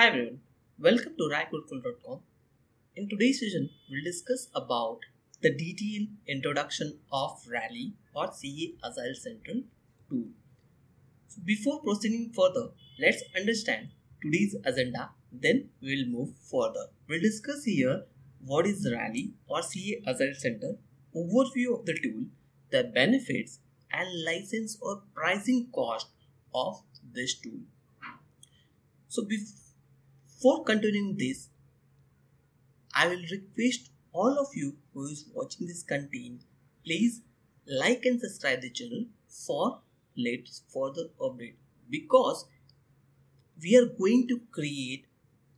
Hi everyone, welcome to RaiGurukul.com. In today's session, we'll discuss about the detailed introduction of Rally or CA Agile Central tool. So before proceeding further, let's understand today's agenda, then we'll move further. We'll discuss here what is Rally or CA Agile Center, overview of the tool, the benefits and license or pricing cost of this tool. So before continuing this, I will request all of you who is watching this content, please like and subscribe the channel for latest further update because we are going to create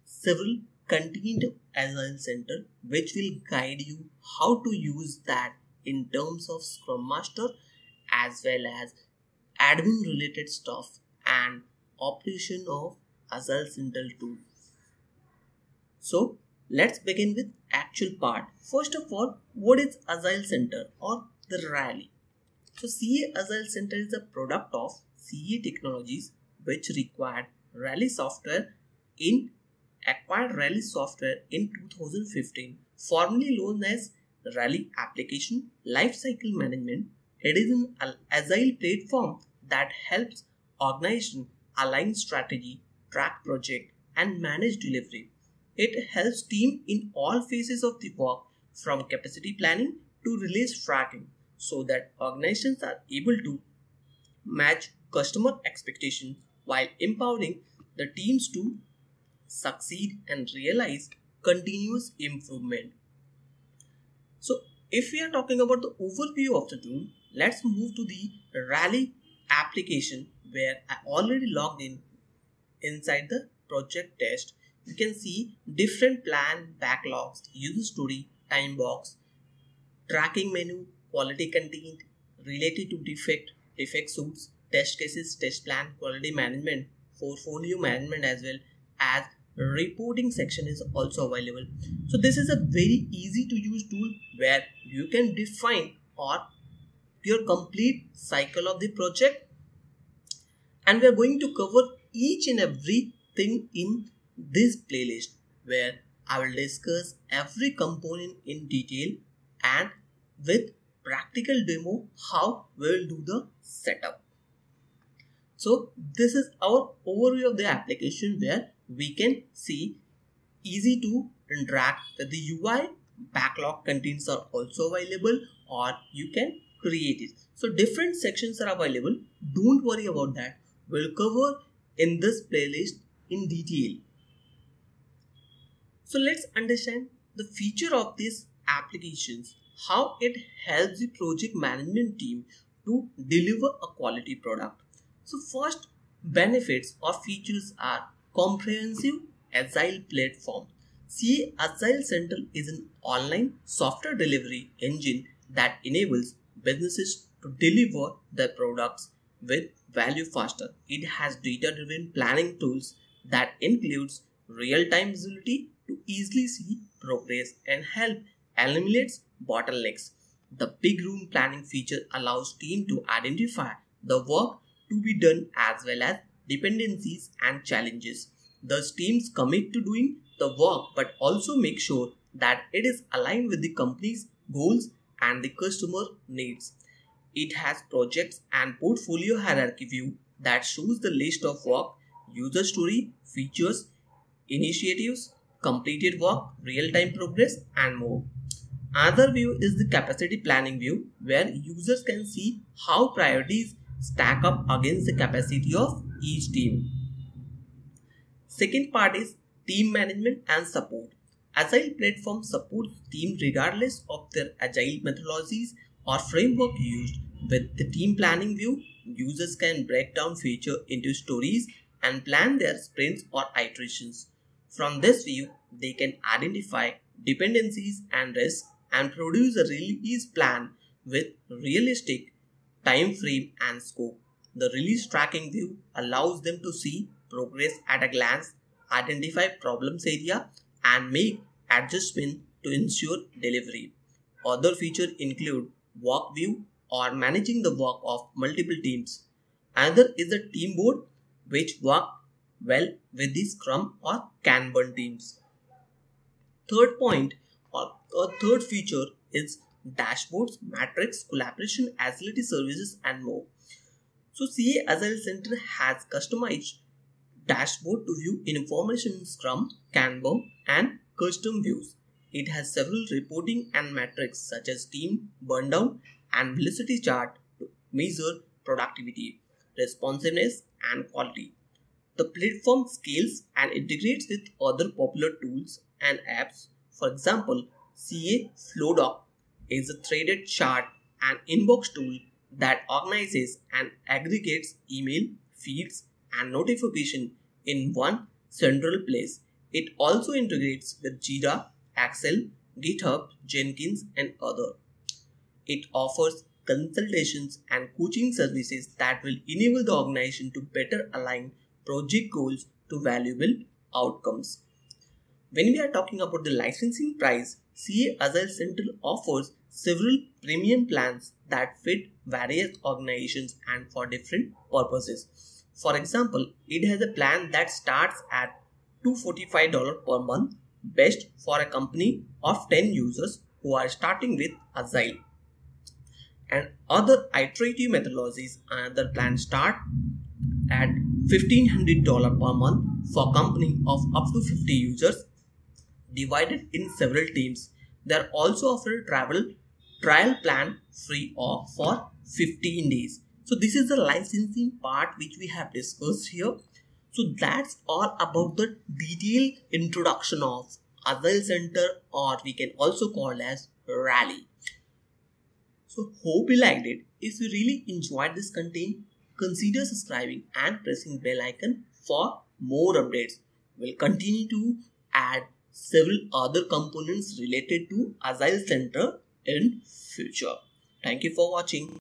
several content agile center which will guide you how to use that in terms of scrum master as well as admin related stuff and operation of Agile Central tool. So let's begin with actual part. First of all, what is Agile Center or the Rally? So CA Agile Center is a product of CA Technologies which required Rally software in acquired Rally software in 2015, formerly known as Rally Application Lifecycle Management. It is an agile platform that helps organization align strategy, track project, and manage delivery. It helps team in all phases of the work from capacity planning to release tracking so that organizations are able to match customer expectations while empowering the teams to succeed and realize continuous improvement. So if we are talking about the overview of the tool, let's move to the Rally application where I already logged in inside the project test. You can see different plan backlogs, user story, time box, tracking menu, quality content related to defect, defect suits, test cases, test plan, quality management, portfolio management as well as reporting section is also available. So this is a very easy to use tool where you can define or your complete cycle of the project and we are going to cover each and everything in this playlist where I will discuss every component in detail and with practical demo how we will do the setup. So this is our overview of the application where we can see easy to interact with the UI backlog contents are also available or you can create it. So different sections are available. Don't worry about that. We'll cover in this playlist in detail. So let's understand the feature of these applications, how it helps the project management team to deliver a quality product. So first benefits or features are comprehensive agile platform. CA Agile Central is an online software delivery engine that enables businesses to deliver their products with value faster. It has data-driven planning tools that includes real-time visibility to easily see progress and help eliminates bottlenecks. The big room planning feature allows team to identify the work to be done as well as dependencies and challenges. Thus teams commit to doing the work but also make sure that it is aligned with the company's goals and the customer needs. It has projects and portfolio hierarchy view that shows the list of work, user story, features, initiatives, completed work, real-time progress and more. Another view is the capacity planning view where users can see how priorities stack up against the capacity of each team. Second part is team management and support. Agile platform supports team regardless of their agile methodologies or framework used. With the team planning view, users can break down feature into stories and plan their sprints or iterations. From this view, they can identify dependencies and risks and produce a release plan with realistic time frame and scope. The release tracking view allows them to see progress at a glance, identify problems area and make adjustment to ensure delivery. Other features include work view or managing the work of multiple teams. Another is the team board which work well with the Scrum or Kanban teams. Third point or a third feature is dashboards, metrics, collaboration, agility services, and more. So CA Agile Center has customized dashboard to view information in Scrum, Kanban, and custom views. It has several reporting and metrics such as team burn down and velocity chart to measure productivity, responsiveness, and quality. The platform scales and integrates with other popular tools and apps. For example, CA Flowdock is a threaded chart and inbox tool that organizes and aggregates email, feeds, and notification in one central place. It also integrates with Jira, Excel, GitHub, Jenkins, and other. It offers consultations and coaching services that will enable the organization to better align project goals to valuable outcomes. When we are talking about the licensing price, CA Agile Central offers several premium plans that fit various organizations and for different purposes. For example, it has a plan that starts at $245 per month, best for a company of 10 users who are starting with Agile. And other iterative methodologies, another plan start at $1500 per month for company of up to 50 users divided in several teams. They are also offered a travel trial plan free or for 15 days. So this is the licensing part which we have discussed here. So that's all about the detailed introduction of Agile Center or we can also call as Rally. So hope you liked it. If you really enjoyed this content, consider subscribing and pressing bell icon for more updates. We'll continue to add several other components related to Agile Center in future. Thank you for watching.